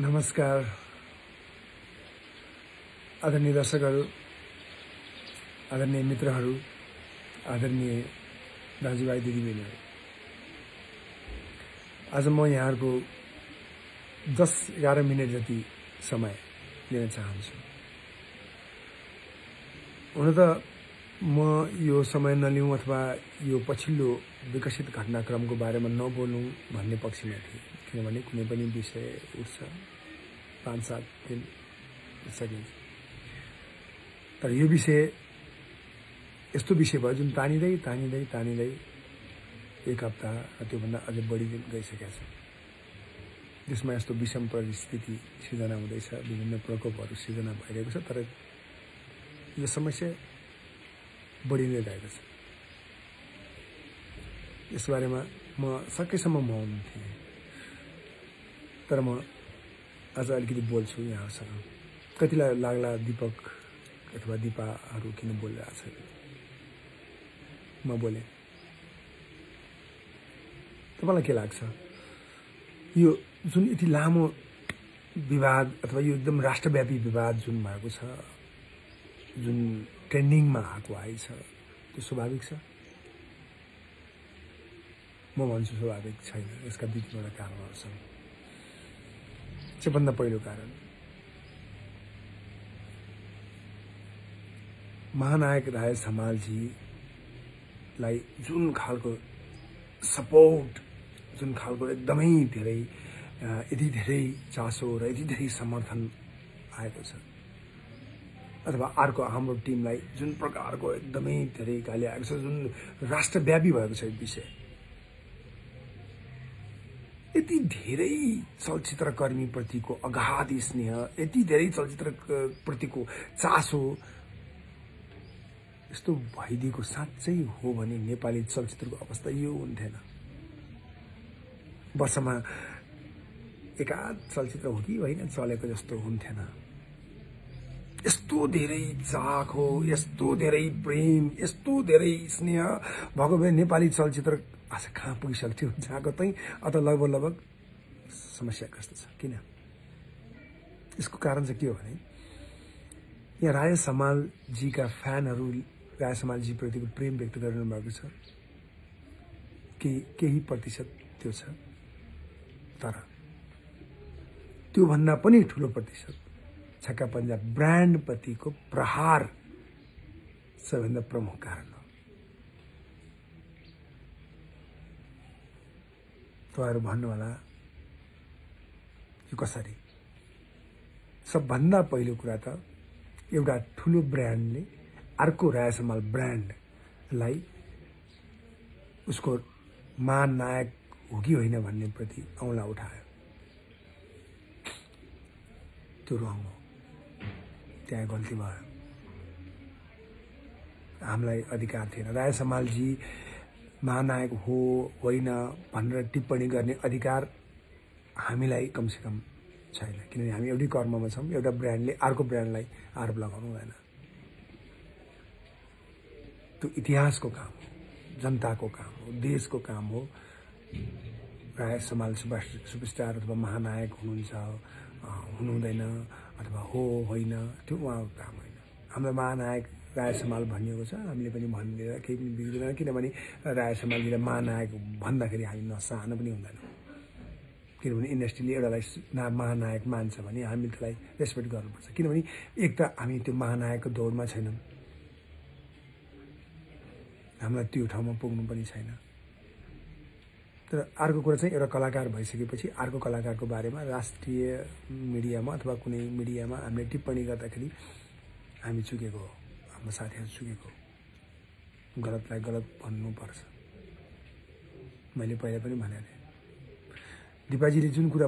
नमस्कार। आदरणीय दर्शकहरू आदरणीय मित्रहरू आदरणीय दाजुभाइ दिदीबहिनीहरू। आज म यहाँहरूको दस एघार मिनट जति समय लिन चाहन्छु। हुन त म यो समय नलिउँ अथवा यो पछिल्लो विकसित घटनाक्रमको बारेमा नबोलौँ भन्ने पक्षमा थिएँ। किनभने कुनै पनि विषय उठ्छ। पाँच सात दिन सकिन्छ तर यो विषय यस्तो विषय भयो जुन तानिँदै तानिँदै तानिँदै एक हप्ता त्योभन्दा अझै बढी दिन गइसकेका छ त्यसमा यस्तो विषम परिस्थिति सिर्जना हुँदैछ विभिन्न प्रकोपहरू सिर्जना भइरहेको छ तर यो समस्या बढी नै रहेको छ। यस बारेमा म सकेसम्म मौन थिएँ। तर म आज अलिकति बोल्छु यहाँहरूसँग कतिलाई लाग्ला दिपक अथवा दिपाहरू किन बोलिरहेछ म बोलेँ। तपाईँलाई के लाग्छ? यो जुन यति लामो विवाद अथवा यो एकदम राष्ट्रव्यापी विवाद जुन भएको छ जुन ट्रेन्डिङमा आएको आएछ त्यो स्वाभाविक छ? म भन्छु स्वाभाविक छैन यसका दुई तिनवटा कारणहरू छन् सबभन्दा पहिलो कारण। महानायक राय समालजीलाई जुन खालको सपोर्ट जुन खालको एकदमै धेरै यति धेरै चासो र यति धेरै समर्थन आएको छ। अथवा अर्को हाम्रो टिमलाई जुन प्रकारको एकदमै धेरै गाली आएको छ जुन राष्ट्रव्यापी भएको छ यो विषय। यति धेरै चलचित्रकर्मीप्रतिको अगाध स्नेह यति धेरै चलचित्रप्रतिको चासो यस्तो भइदिएको साँच्चै हो भने नेपाली चलचित्रको अवस्था यो हुन्थेन। वर्षमा एकाध चलचित्र हो कि होइन चलेको जस्तो हुन्थेन। यस्तो धेरै चाख हो यस्तो धेरै प्रेम यस्तो धेरै स्नेह भएको भए नेपाली चलचित्र आज कहाँ पुगिसक्थ्यो? जहाँको चाहिँ अथवा लगभग लगभग समस्याग्रस्त छ। किन? यसको कारण चाहिँ के हो भने यहाँ राय समालजीका फ्यानहरू राय समालजीप्रतिको प्रेम व्यक्त गरिरहनु भएको छ। केही केही प्रतिशत त्यो छ? तर त्योभन्दा पनि ठुलो प्रतिशत छक्का पन्जाब ब्रान्डप्रतिको प्रहार सबैभन्दा प्रमुख कारण हो। तपाईँहरू भन्नु होला यो कसरी? सबभन्दा पहिलो कुरा त एउटा ठुलो ब्रान्डले अर्को रायसमाल ब्रान्डलाई उसको महानायक हो कि होइन भन्ने प्रति औँला उठायो। त्यो रङ हो। त्यहाँ गल्ती भयो। हामीलाई अधिकार थिएन। राय समालजी महानायक हो होइन भनेर टिप्पणी गर्ने अधिकार हामीलाई कमसेकम छैन। किनभने हामी एउटै कर्ममा छौँ एउटा ब्रान्डले अर्को ब्रान्डलाई आरोप लगाउनु हुँदैन। त्यो इतिहासको काम हो जनताको काम हो देशको काम हो। राय समाल सुभाष सुपरस्टार अथवा महानायक हुनुहुन्छ हुनुहुँदैन अथवा हो होइन त्यो उहाँको काम होइन। हाम्रो महानायक राय समाल भनिएको छ। हामीले पनि भनिदिएर केही पनि बिग्रिँदैन। किनभने राय समालजीलाई महानायक भन्दाखेरि हामी नसानो पनि हुँदैनौँ। किनभने इन्डस्ट्रीले एउटालाई महानायक मान्छ भने हामी त्यसलाई रेस्पेक्ट गर्नुपर्छ। किनभने एक त हामी त्यो महानायकको दौडमा छैनौँ। हामीलाई त्यो ठाउँमा पुग्नु पनि छैन। तर अर्को कुरा चाहिँ एउटा कलाकार भइसकेपछि अर्को कलाकारको बारेमा राष्ट्रिय मिडियामा अथवा कुनै मिडियामा हामीले टिप्पणी गर्दाखेरि हामी चुकेको हो। हाम्रो साथीहरू चुकेको गलतलाई गलत भन्नुपर्छ। मैले पहिला पनि भनेको थिएँ। दिपाजीले जुन कुरा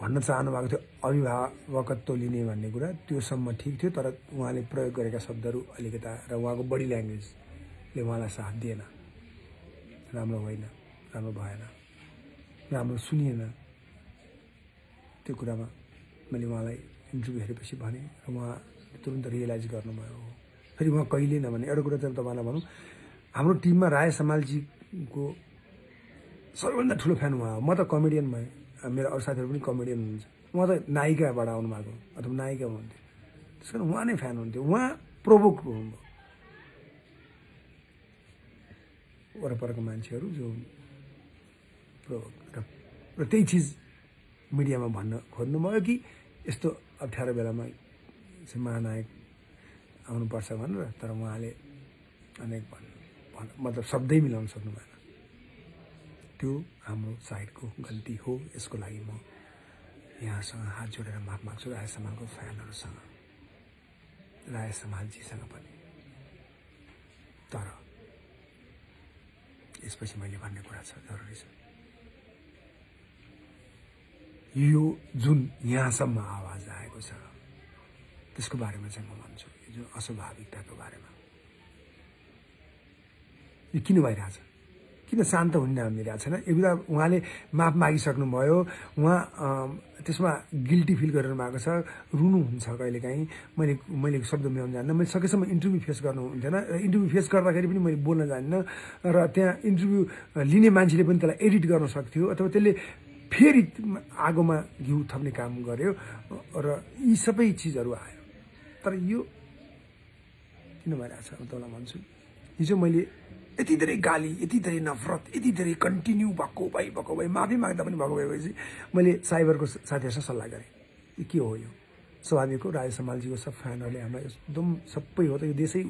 भन्न चाहनु भएको थियो अभिभावकत्व लिने भन्ने कुरा त्योसम्म ठिक थियो तर उहाँले प्रयोग गरेका शब्दहरू अलिकता र उहाँको बडी ल्याङ्ग्वेजले उहाँलाई साथ दिएन। राम्रो होइन राम्रो भएन राम्रो सुनिएन। त्यो कुरामा मैले उहाँलाई इन्टरभ्यू हेरेपछि भने र उहाँ तुरन्त रियलाइज गर्नुभयो। फेरि उहाँ कहिले नभने एउटा कुरा चाहिँ तपाईँलाई भनौँ हाम्रो टिममा राय समालजीको सबैभन्दा ठुलो फ्यान उहाँ म त कमेडियन भएँ मेरो अरू साथीहरू पनि कमेडियन हुनुहुन्छ। उहाँ त नायिकाबाट आउनु भएको अथवा नायिका हुनुहुन्थ्यो। त्यस कारण उहाँ नै फ्यान हुन्थ्यो उहाँ प्रोभोक हुनुभयो। वरपरको मान्छेहरू जो प्रोभोक। र त्यही चिज मिडियामा भन्न खोज्नुभयो कि यस्तो अप्ठ्यारो बेलामा महानायक आउनुपर्छ भनेर तर उहाँले अनेक भन्नु मतलब शब्दै मिलाउन सक्नु भएन त्यो हाम्रो साइडको गल्ती हो यसको लागि म यहाँसँग हात जोडेर माफ माग्छु राय समालको फ्यानहरूसँग राय समालजीसँग पनि। तर यसपछि मैले भन्ने कुरा छ जरुरी छ। यो जुन यहाँसम्म आवाज आएको छ त्यसको बारेमा चाहिँ म भन्छु यो अस्वाभाविकताको बारेमा। यो किन भइरहेछ? किन शान्त हुन मिलिरहेको छैन बेला उहाँले माफ मागिसक्नुभयो उहाँ त्यसमा गिल्टी फिल गरेर भएको छ रुनुहुन्छ कहिलेकाहीँ। मैले मैले शब्द मिलाउनु जान्न। मैले सकेसम्म इन्टरभ्यू फेस गर्नु हुन्थेन र इन्टरभ्यू फेस गर्दाखेरि पनि मैले बोल्न जान्दिनँ र त्यहाँ इन्टरभ्यू लिने मान्छेले पनि त्यसलाई एडिट गर्न सक्थ्यो अथवा त्यसले फेरि आगोमा घिउ थप्ने काम गर्यो। र यी सबै चिजहरू आयो। तर यो किन भइरहेछ तपाईँलाई भन्छु। हिजो मैले यति धेरै गाली यति धेरै नफरत यति धेरै कन्टिन्यू भएको भई भएको भए माफी माग्दा पनि भएको भएपछि मैले साइबरको साथीहरूसँग सल्लाह गरेँ। यो के हो यो? स्वाभाविक हो राज समालजीको सब फ्यानहरूले हामीलाई एकदम सबै हो त यो देशै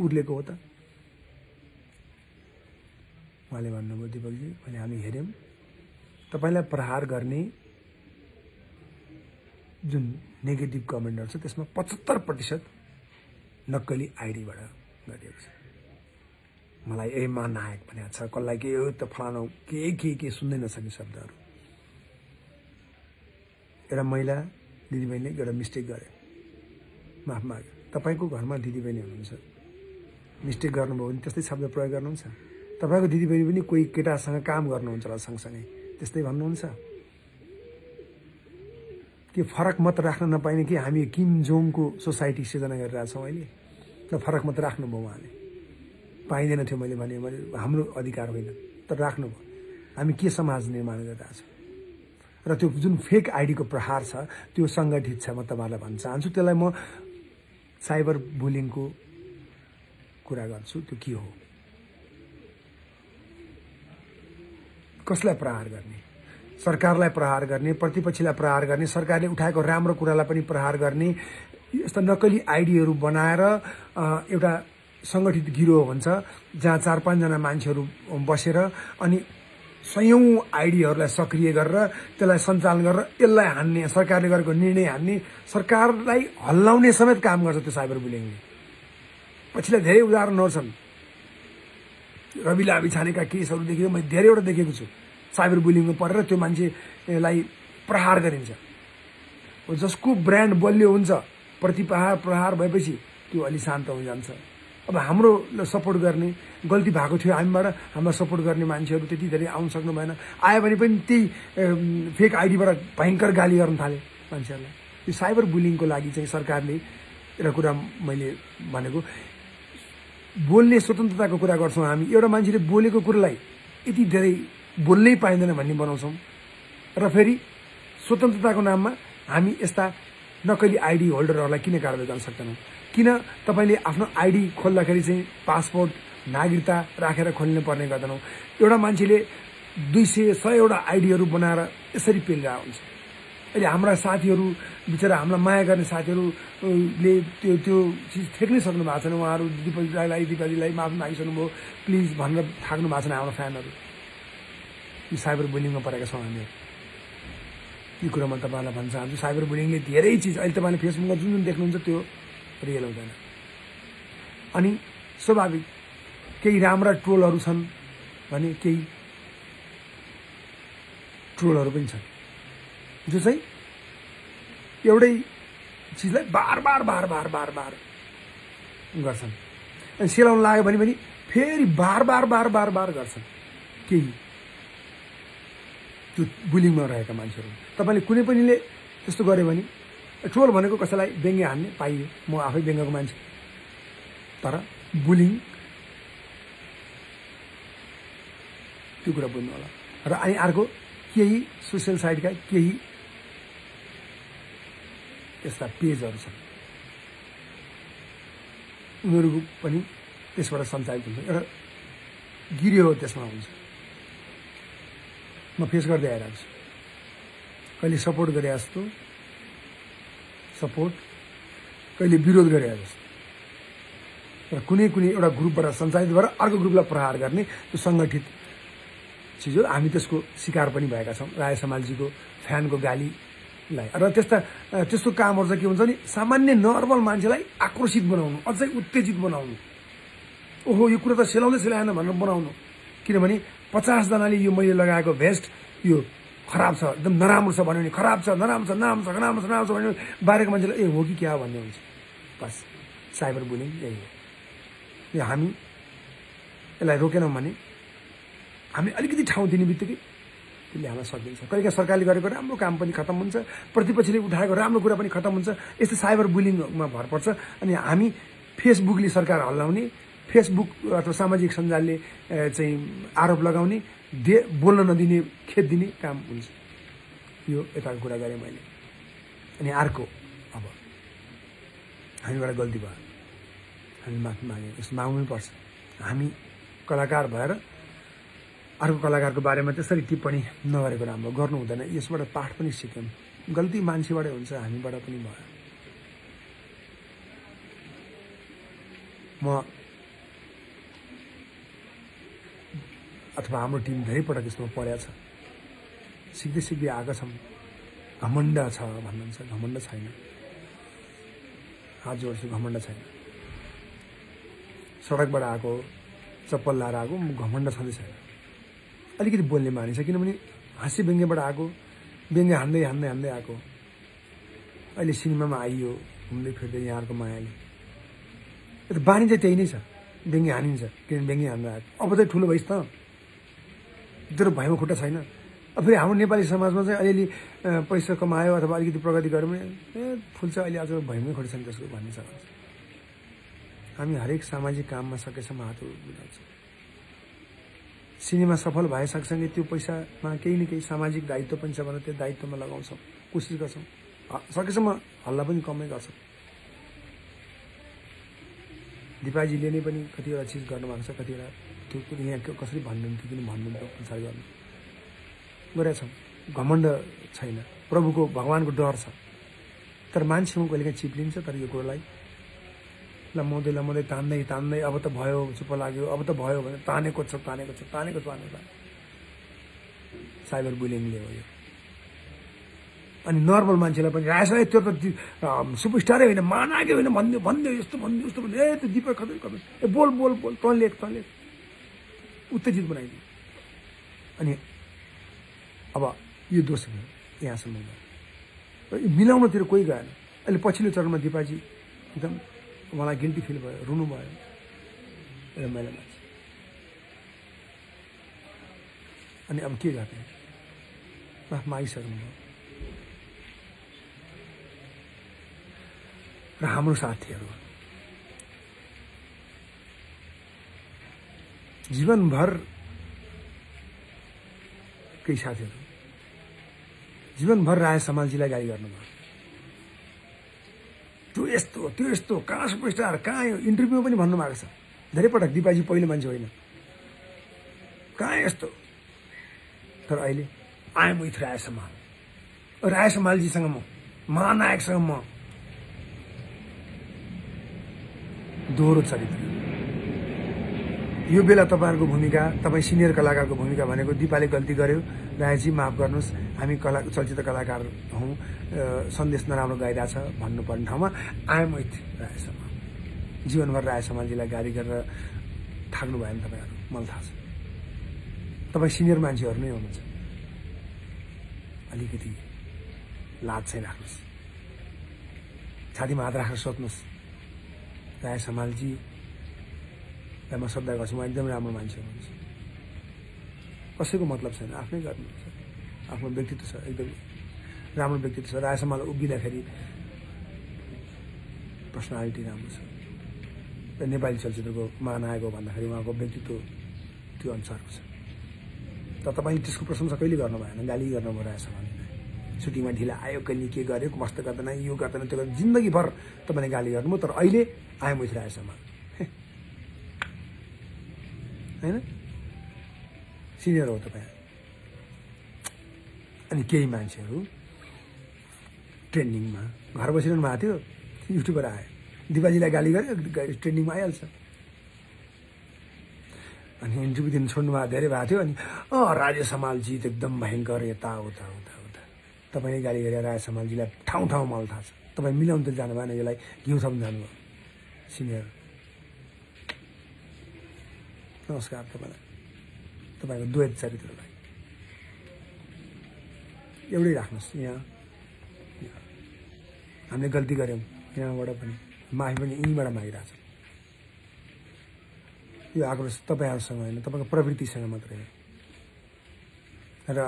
उर्लेको हो त। उहाँले भन्नुभयो दिपकजी भने हामी हेऱ्यौँ। तपाईँलाई प्रहार गर्ने जुन नेगेटिभ कमेन्टहरू छ त्यसमा पचहत्तर प्रतिशत नक्कली आइडीबाट गरिएको छ। मलाई ए मा नायक भनेको छ कसलाई के त फलानु के के के सुन्दै नसक्ने शब्दहरू। एउटा महिला दिदीबहिनीले एउटा मिस्टेक गरे। माफ माग तपाईँको घरमा दिदीबहिनी हुनुहुन्छ। मिस्टेक गर्नुभयो भने त्यस्तै शब्द प्रयोग गर्नुहुन्छ। तपाईँको दिदीबहिनी पनि कोही केटासँग काम गर्नुहुन्छ होला सँगसँगै। त्यस्तै भन्नुहुन्छ। त्यो फरक मत राख्न नपाइने कि हामी किम जोङको सोसाइटी सिर्जना गरिरहेछौँ अहिले। र फरक मत राख्नुभयो उहाँले। पाइँदैन थियो मैले भने मैले हाम्रो अधिकार होइन। तर राख्नुभयो। हामी के समाज निर्माण गरिरहेछौँ र त्यो जुन फेक आइडीको प्रहार छ त्यो सङ्गठित छ म तपाईँहरूलाई भन्न चाहन्छु। त्यसलाई म साइबर बुलिङको कुरा गर्छु। त्यो के हो? कसलाई प्रहार गर्ने? सरकारलाई प्रहार गर्ने प्रतिपक्षीलाई प्रहार गर्ने सरकारले उठाएको राम्रो कुरालाई पनि प्रहार गर्ने यस्ता नक्कली आइडीहरू बनाएर एउटा सङ्गठित गिरोह हुन्छ जहाँ चार पाँचजना मान्छेहरू बसेर अनि सयौँ आइडीहरूलाई सक्रिय गरेर त्यसलाई सञ्चालन गरेर यसलाई हान्ने सरकारले गरेको निर्णय हान्ने सरकारलाई हल्लाउने समेत काम गर्छ त्यो साइबर बुलिङले। पछिल्ला धेरै उदाहरणहरू छन्। रवि लाभी छानेका केसहरू देखेको मैले धेरैवटा देखेको छु। साइबर बुलिङमा परेर त्यो मान्छेलाई प्रहार गरिन्छ। जसको ब्रान्ड बलियो हुन्छ प्रतिप्रहार प्रहार भएपछि त्यो अलि शान्त हुन जान्छ। अब हाम्रो सपोर्ट गर्ने गल्ती भएको थियो हामीबाट हामीलाई सपोर्ट गर्ने मान्छेहरू त्यति धेरै आउन सक्नु भएन। आयो भने पनि त्यही फेक आइडीबाट भयङ्कर गाली गर्न थाले मान्छेहरूलाई। यो साइबर बुलिङको लागि चाहिँ सरकारले एउटा कुरा मैले भनेको बोल्ने स्वतन्त्रताको कुरा गर्छौँ हामी। एउटा मान्छेले बोलेको कुरालाई यति धेरै बोल्नै पाइँदैन भन्ने बनाउँछौँ। र फेरि स्वतन्त्रताको नाममा हामी यस्ता नक्कली आइडी होल्डरहरूलाई किन कारवाही गर्न सक्दैनौँ? किन तपाईँले आफ्नो आइडी खोल्दाखेरि चाहिँ पासपोर्ट नागरिकता राखेर खोल्नु पर्ने गर्दैनौँ? एउटा मान्छेले दुई सय सयवटा आइडीहरू बनाएर यसरी पेलिरहेको हुन्छ अहिले हाम्रा साथीहरू बिचरा हामीलाई माया गर्ने साथीहरूले त्यो त्यो चिज ठेक्नै सक्नु भएको छैन। उहाँहरू दिपक राईलाई दिपालीलाई माफी मागिसक्नुभयो। प्लिज भनेर थाक्नु भएको छैन हाम्रो फ्यानहरू। यो साइबर बुलिङमा परेका छौँ हामी। यो कुरा म तपाईँलाई भन्न चाहन्छु साइबर बुलिङले धेरै चिज अहिले तपाईँले फेसबुकमा जुन जुन देख्नुहुन्छ त्यो रियल हुँदैन। अनि स्वाभाविक केही राम्रा ट्रोलहरू छन् भने केही ट्रोलहरू पनि छन्। जो चाहिँ एउटै चिजलाई बार बार बार बार बार बार गर्छन्। अनि सेलाउनु लाग्यो भने पनि फेरि बार बार बार बार बार गर्छन्। केही त्यो बुलिङमा रहेका मान्छेहरू। तपाईँले कुनै पनिले त्यस्तो गर्यो भने ट्रोल भनेको कसैलाई व्यङ्ग्य हान्ने पाइयो। म आफै व्यङ्ग्यको मान्छे। तर बुलिङ त्यो कुरा बुझ्नु होला। र अनि अर्को केही सोसियल साइटका केही यस्ता पेजहरू छन्। उनीहरूको पनि त्यसबाट सञ्चालित हुन्छ। एउटा गिरियो त्यसमा हुन्छ। म फेस गर्दै आइरहेको छु। कहिले सपोर्ट गरे जस्तो सपोर्ट कहिले विरोध गरे जस्तो। र कुनै कुनै एउटा ग्रुपबाट सञ्चालित भएर अर्को ग्रुपलाई प्रहार गर्ने त्यो सङ्गठित चिज हो हामी त्यसको शिकार पनि भएका छौँ। राय समालजीको फ्यानको गालीलाई। र त्यस्ता त्यस्तो कामहरू चाहिँ के हुन्छ भने सामान्य नर्मल मान्छेलाई आक्रोशित बनाउनु अझै उत्तेजित बनाउनु। ओहो यो कुरा त सेलाउँदै सेलाएन भनेर बनाउनु। किनभने पचासजनाले यो मैले लगाएको भेस्ट यो खराब छ एकदम नराम्रो छ भन्यो भने खराब छ नराम्रो छ नराम्रो छ नराम्रो छ नराम्रो छ भन्यो बाहिरको मान्छेलाई ए हो कि क्या? भन्ने हुन्छ। बस। साइबर बुलिङ यही हो। यो हामी यसलाई रोकेनौँ भने हामी अलिकति ठाउँ दिने बित्तिकै त्यसले हामीलाई सकिन्छ। कहिले सरकारले गरेको राम्रो काम पनि खत्तम हुन्छ प्रतिपक्षले उठाएको राम्रो कुरा पनि खत्तम हुन्छ। यस्तो साइबर बुलिङमा भर पर्छ अनि हामी फेसबुकले सरकार हल्लाउने फेसबुक अथवा सामाजिक सञ्जालले चाहिँ आरोप लगाउने दे बोल्न नदिने खेत दिने काम हुन्छ। यो यताको कुरा गरेँ मैले। अनि अर्को अब हामीबाट गल्ती भयो। हामी माफी मागे यस्तो माग्नै पर्छ। हामी कलाकार भएर अर्को कलाकारको बारेमा त्यसरी टिप्पणी नगरेको राम्रो गर्नु हुँदैन। यसबाट पाठ पनि सिक्यौँ। गल्ती मान्छेबाटै हुन्छ हामीबाट पनि भयो। म अथवा हाम्रो टिम धेरै पटक यसमा पढाएको छ। सिक्दै सिक्दै आएका छौँ घमण्ड छ भन्नुहुन्छ घमण्ड छैन। हात जोड्छु घमण्ड छैन। सडकबाट आएको चप्पल लाएर आएको घमण्ड छँदै छैन। अलिकति बोल्ने मानिस किनभने हाँसी व्यङ्ग्यबाट आएको व्यङ्ग्य हान्दै हान्दै हान्दै आएको। अहिले सिनेमामा आइयो घुम्दै फिर्दै यहाँहरूको मायाले। त्यो बानी चाहिँ त्यही नै छ व्यङ्ग्य हानिन्छ किनभने व्यङ्ग्य हान्दै आएको। अब चाहिँ ठुलो भइस् त। तेरो भयमा खुट्टा छैन। अब फेरि हाम्रो नेपाली समाजमा चाहिँ अलिअलि पैसा कमायो अथवा अलिकति प्रगति गऱ्यो भने ए फुल चाहिँ अहिले आज भयमै खुट्टा छैन त्यसको भन्ने छ। हामी हरेक सामाजिक काममा सकेसम्म हात बुझाउँछौँ सिनेमा सफल भए सँगसँगै त्यो पैसामा केही न केही सामाजिक दायित्व पनि छ भने त्यो दायित्वमा लगाउँछौँ कोसिस गर्छौँ। सकेसम्म हल्ला पनि कमै गर्छौँ। दिपाजीले नै पनि कतिवटा चिज गर्नुभएको छ कतिवटा त्यो कुरो यहाँ कसरी भन्नुहुन्थ्यो किन भन्नुहुन्थ्यो प्रचार गर्नु गरेछौँ घमण्ड छैन। प्रभुको भगवान्को डर छ। तर मान्छेमा कहिलेकाहीँ चिप्लिन्छ तर यो कुरोलाई लम्बाउँदै लम्बाउँदै तान्दै तान्दै अब त भयो चुप्प लाग्यो अब त भयो भने तानेको छ तानेको छ तानेको तानेको साइबर बुलिङले हो यो। अनि नर्मल मान्छेलाई पनि राय त्यो त सुपरस्टारै होइन मानाकै होइन भनिदियो भनिदियो यस्तो भनिदियो यस्तो भनिदियो ए त्यो दिपक खतै खतै ए बोल बोल बोल तँ लेख तँ लेख। उत्तेजित बनाइदियो। अनि अब यो भयो यहाँसम्म गयो मिलाउनतिर कोही गएन। अहिले पछिल्लो चरणमा दिपाजी एकदम मलाई गिल्टी फिल भयो रुनु भयो महिला मान्छे अनि अब के गर्ने? माफ मागिसक्नुभयो र हाम्रो साथीहरू जीवनभर केही साथीहरू। जीवनभर राय समालजीलाई गाली गर्नुभयो। त्यो यस्तो त्यो यस्तो कहाँ सुपरस्टार कहाँ यो इन्टरभ्यूमा पनि भन्नुभएको छ। धेरै पटक दिपाजी पहिलो मान्छे होइन। कहाँ यस्तो? तर अहिले आएम विथ राय समाल। राय समालजीसँग म महानायकसँग म दोहोरो चरित्र। यो बेला तपाईँहरूको भूमिका तपाईँ सिनियर कलाकारको भूमिका भनेको दिपाले गल्ती गर्यो। रायजी माफ गर्नुहोस् हामी कला चलचित्र कलाकार हौँ। सन्देश नराम्रो गइरहेछ भन्नुपर्ने ठाउँमा आएम विथ राय जीवनभर राय समालजीलाई गाली गरेर थाक्नु भयो भने तपाईँहरू मलाई थाहा छ। तपाईँ सिनियर मान्छेहरू नै हुनुहुन्छ। अलिकति लाज चाहिँ राख्नुहोस्। छातीमा हात राखेर सोध्नुहोस्। राय समालजी म श्रद्धा गर्छु म एकदम राम्रो मान्छे हुनुहुन्छ। कसैको मतलब छैन आफ्नै गर्नुहुन्छ आफ्नो व्यक्तित्व छ एकदम राम्रो व्यक्तित्व छ। समाल उभिँदाखेरि पर्सनालिटी राम्रो छ। नेपाली चलचित्रको महानायक हो भन्दाखेरि उहाँको व्यक्तित्व त्यो अनुसारको छ। तर तपाईँले त्यसको प्रशंसा कहिले गर्नु भएन? गाली गर्नु भइरहेछ भने। सुटिङमा ढिला आयो कहिले के गर्यो मस्त गर्दैन यो गर्दैन त्यो गर्दैन। जिन्दगीभर तपाईँले गाली गर्नुभयो तर अहिले आयो उठिरहेछमा होइन? सिनियर हो तपाईँ। अनि केही मान्छेहरू ट्रेन्डिङमा। घर बसिरहनु भएको थियो युट्युबर आयो दिवालीलाई गाली गर्यो ट्रेन्डिङमा आइहाल्छ। अनि इन्टरभ्यू दिन छोड्नु भएको धेरै भएको थियो अनि अँ राजे त एकदम भयङ्कर यता उता उता उता तपाईँले गाली गरेर राजे समालजीलाई ठाउँ ठाउँ मलाई थाहा छ तपाईँ मिलाउनु त जानु भएन यसलाई घिउ जानुभयो सिनियर। नमस्कार तपाईँलाई। तपाईँको द्वैत चरित्रलाई एउटै राख्नुहोस् यहाँ। हामीले गल्ती गऱ्यौँ यहाँबाट पनि। माफी पनि यहीँबाट मागिरहेको छ। यो आक्रोश तपाईँहरूसँग होइन तपाईँको प्रवृत्तिसँग मात्रै हो र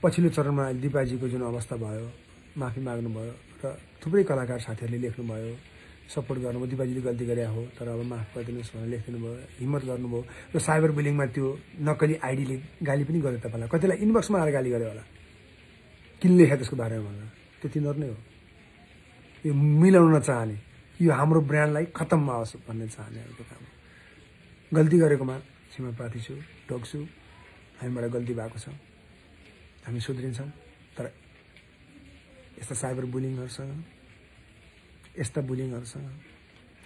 पछिल्लो चरणमा दिपाजीको जुन अवस्था भयो माफी माग्नुभयो र थुप्रै कलाकार साथीहरूले लेख्नुभयो सपोर्ट गर्नुभयो दिपाजीले गल्ती गरे हो तर अब माफ गरिदिनुहोस् भनेर लेखिदिनु भयो हिम्मत गर्नुभयो। र साइबर बिलिङमा त्यो नक्कली आइडीले गाली पनि गर्यो तपाईँलाई। कतिलाई इनबक्समा आएर गाली गर्यो होला? किन लेखे त्यसको बारेमा भनेर। त्यो तिनीहरू नै हो। यो मिलाउन नचाहने यो हाम्रो ब्रान्डलाई खत्तम आओस् भन्ने चाहनेहरूको काम। गल्ती गरेकोमा क्षमाप्रार्थी छु टोक्छु हामीबाट गल्ती भएको छ। हामी सुध्रिन्छौँ तर यस्ता साइबर बुलिङहरूसँग यस्ता बुलिङहरूसँग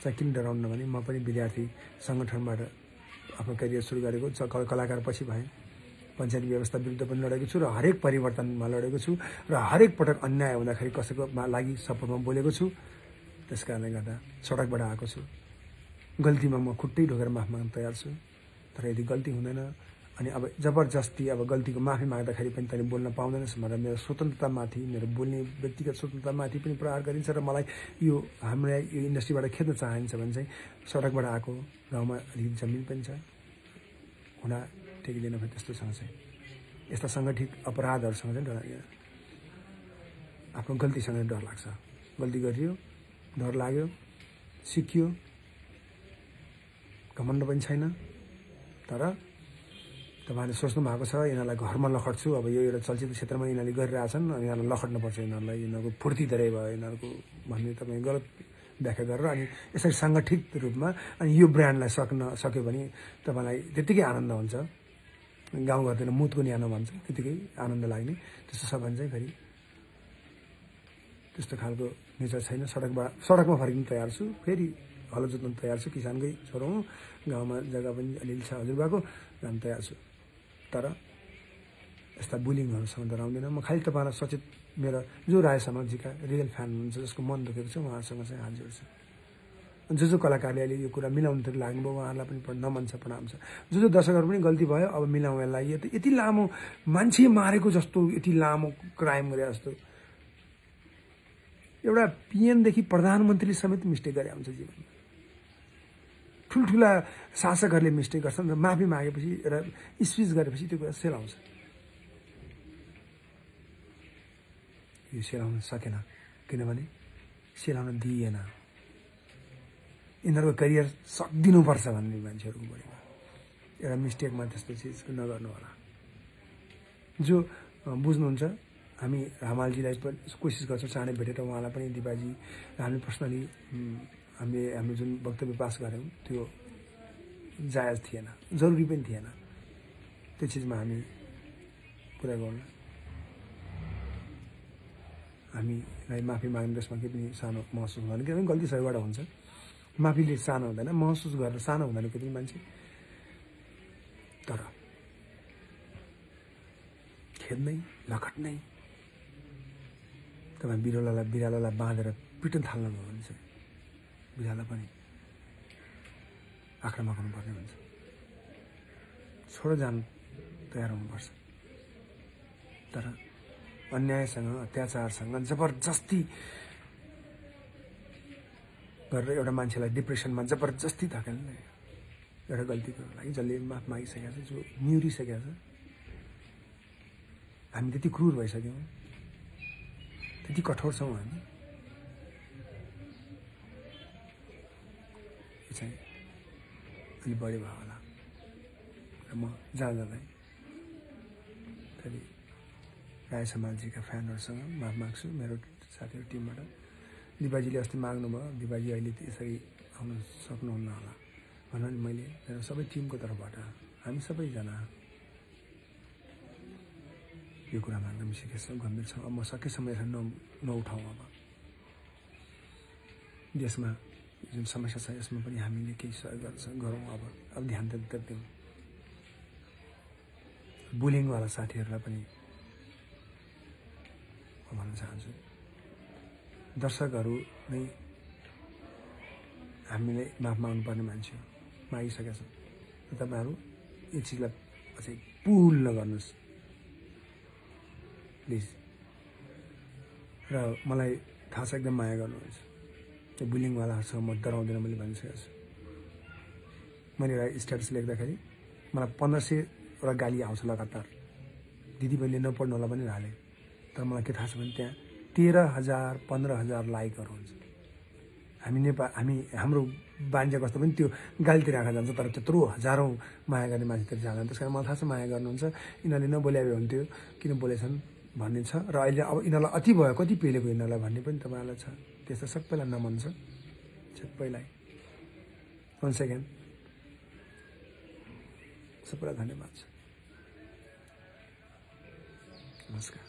चाहिँ किन डराउनु भने म पनि विद्यार्थी सङ्गठनबाट आफ्नो करियर सुरु गरेको कलाकार पछि भएँ। पञ्चायत व्यवस्था विरुद्ध पनि लडेको छु र हरेक परिवर्तनमा लडेको छु र हरेक पटक अन्याय हुँदाखेरि कसैको लागि सपोर्टमा बोलेको छु। त्यस कारणले गर्दा सडकबाट आएको छु। गल्तीमा म खुट्टै ढोकेर माफ माग्न तयार छु। तर यदि गल्ती हुँदैन अनि अब जबरजस्ती अब गल्तीको माफी माग्दाखेरि पनि तैँले बोल्न पाउँदैनस् भनेर मेरो स्वतन्त्रतामाथि मेरो बोल्ने व्यक्तिगत स्वतन्त्रतामाथि पनि प्रहार गरिन्छ र मलाई यो हामीलाई यो इन्डस्ट्रीबाट खेद्न चाहन्छ भने चाहिँ सडकबाट आएको गाउँमा अलिक जमिन पनि छ। हुँदा टेकिँदैन भयो त्यस्तोसँग चाहिँ। यस्ता सङ्गठित अपराधहरूसँग चाहिँ डर आफ्नो गल्तीसँग डर लाग्छ। गल्ती गरियो डर लाग्यो सिकियो घमण्ड पनि छैन। तर तपाईँहरूले सोच्नु भएको छ यिनीहरूलाई घरमा लखट्छु अब यो एउटा चलचित्र क्षेत्रमा यिनीहरूले गरिरहेछन् अनि यिनीहरूलाई लखट्नुपर्छ यिनीहरूलाई यिनीहरूको फुर्ती धेरै भयो यिनीहरूको भन्ने तपाईँ गलत व्याख्या गरेर अनि यसरी सङ्गठित रूपमा अनि यो ब्रान्डलाई सक्न सक्यो भने तपाईँलाई त्यत्तिकै आनन्द हुन्छ। गाउँघरतिर मुतको न्यानो भन्छ त्यतिकै आनन्द लाग्ने। त्यस्तो छ भने चाहिँ फेरि त्यस्तो खालको नेचर छैन। सडकबाट सडकमा फर्किनु तयार छु फेरि हलो जोत्नु तयार छु किसानकै छोरो गाउँमा जग्गा पनि अलिअलि छ हजुरबाको जान तयार छु। तर यस्ता बुलिङहरूसँग डराउँदैन। म खालि तपाईँलाई सचेत मेरो जो राय समाजीका रियल फ्यान हुनुहुन्छ जसको मन दुखेको छ उहाँहरूसँग चाहिँ हात जोड्छु। जो जो कलाकारले अहिले यो कुरा मिलाउनु त लाग्नुभयो उहाँहरूलाई पनि नमन छ प्रणाम छ। जो जो दर्शकहरू पनि गल्ती भयो अब मिलाउँ यसलाई। त यति लामो मान्छे मारेको जस्तो यति लामो क्राइम गरे जस्तो। एउटा पिएमदेखि प्रधानमन्त्रीले समेत मिस्टेक गरे हुन्छ जीवनमा ठुल्ठुला शासकहरूले मिस्टेक गर्छन् र माफी मागेपछि र स्पिच गरेपछि त्यो कुरा सेलाउँछ यो सेलाउन सकेन किनभने सेलाउन दिइएन। यिनीहरूको करियर सकिदिनुपर्छ भन्ने मान्छेहरूको बढीमा एउटा मिस्टेकमा त्यस्तो चिज नगर्नु होला जो बुझ्नुहुन्छ हामी हमालजीलाई पनि कोसिस गर्छौँ चाँडै भेटेर उहाँलाई पनि दिपाजी हामी पर्सनली हामीले हामी जुन वक्तव्य पास गऱ्यौँ त्यो जायज थिएन जरुरी पनि थिएन। त्यो चिजमा हामी पुरा गर्नु हामीलाई माफी माग्ने त्यसमा केही पनि सानो महसुस हुँदैन। किनभने गल्ती सबैबाट हुन्छ। माफीले सानो हुँदैन महसुस गरेर सानो हुँदैन केही पनि मान्छे। तर खेद्नै लखट्नै तपाईँ बिरुवालाई बिरालोलाई बाँधेर पिटन थाल्नुभयो भने चाहिँ बिरालो पनि आक्रामक हुनुपर्ने हुन्छ। छोडो जानु तयार हुनुपर्छ। तर अन्यायसँग अत्याचारसँग जबरजस्ती गरेर एउटा मान्छेलाई डिप्रेसनमा जबरजस्ती धकेल्ने एउटा गल्तीको लागि जसले माफ मागिसकेको छ जो निहुरिसकेको छ। हामी त्यति क्रुर भइसक्यौँ। त्यति कठोर छौँ हामी यो चाहिँ अलिक बढी भयो होला। र म जाँदा जाँदै फेरि राय समालजीका फ्यानहरूसँग माफ माग्छु। मेरो साथीहरू टिमबाट। दिपाजीले अस्ति माग्नुभयो। दिपाजी अहिले त्यसरी आउन सक्नुहुन्न होला भनेर नि मैले। मेरो सबै टिमको तर्फबाट। हामी सबैजना यो कुरामा एकदम सिरियस छ गम्भीर छ। अब म सकेसम्म यसलाई न नउठाउँ अब। देशमा जुन समस्या छ यसमा पनि हामीले केही सहयोग गरौँ अब। अब ध्यान त दिउँ बुलिङवाला साथीहरूलाई पनि भन्न चाहन्छु दर्शकहरू नै हामीले माफ माग्नुपर्ने मान्छे हो। मागिसकेका छौँ तपाईँहरू यो चिजलाई अझै पुल नगर्नुहोस् प्लिज। र मलाई थाहा छ एकदम माया गर्नुहुन्छ। त्यो बुलिङवालाहरूसँग म डराउँदैन मैले भनिसकेको छु। मैले एउटा स्ट्याटस लेख्दाखेरि मलाई पन्ध्र सयवटा गाली आउँछ लगातार। दिदीबहिनीले नपढ्नु होला पनि हालेँ तर मलाई के थाहा छ भने त्यहाँ तेह्र हजार पन्ध्र हजार लाइकहरू हुन्छ। हामी नेपाल हामी हाम्रो बान्जा कस्तो पनि त्यो गालीतिर आँखा जान्छ तर त्यत्रो हजारौँ माया गर्ने मान्छेतिर जाँदैन। त्यस कारण मलाई थाहा छ माया गर्नुहुन्छ। यिनीहरूले नबोल्या हुन्थ्यो किन बोलेछन् भन्ने छ। र अहिले अब यिनीहरूलाई अति भयो कति पेलेको यिनीहरूलाई भन्ने पनि तपाईँहरूलाई छ। त्यस्तो सबैलाई नमन छ सबैलाई वान सेकेन्ड सबैलाई धन्यवाद छ नमस्कार